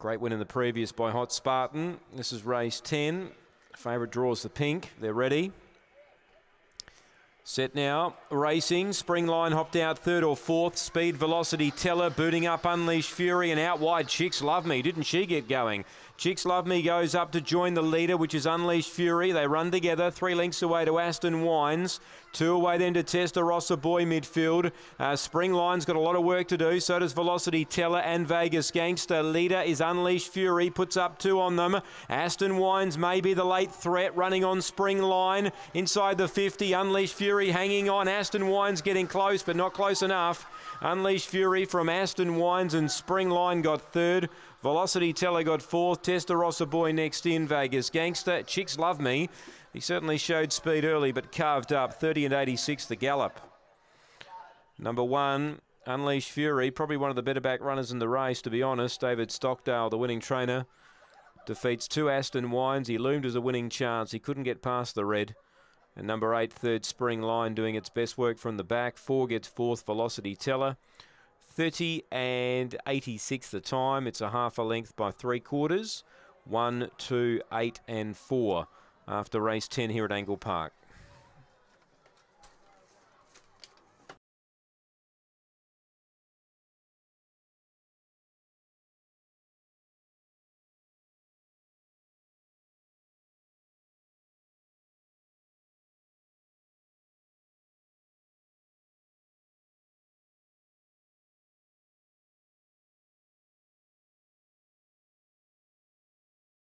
Great win in the previous by Hot Spartan. This is race 10. Favourite draws the pink. They're ready. Set now, racing. Spring line hopped out third or fourth. Speed velocity teller booting up Unleashed Fury and out wide. Chicks love me. Didn't she get going? Chicks Love Me goes up to join the leader, which is Unleashed Fury. They run together, three lengths away to Aston Wines. Two away then to Testarossa Boy midfield. Uh, Spring Line's got a lot of work to do. So does Velocity Teller and Vegas Gangster. Leader is Unleashed Fury, puts up two on them. Aston Wines may be the late threat, running on Spring Line inside the 50. Unleashed Fury hanging on. Aston Wines getting close, but not close enough. Unleashed Fury from Aston Wines and Spring Line got third. Velocity Teller got fourth. Testarossa Boy next in. Vegas Gangster. Chicks love me. He certainly showed speed early, but carved up. 30 and 86 the gallop. Number one, Unleashed Fury. Probably one of the better back runners in the race, to be honest. David Stockdale, the winning trainer, defeats two Aston Wines. He loomed as a winning chance. He couldn't get past the red. And number eight, third spring line, doing its best work from the back. Four gets fourth, Velocity Teller. 30 and 86 the time. It's a half a length by three quarters. One, two, eight, and four after race 10 here at Angle Park.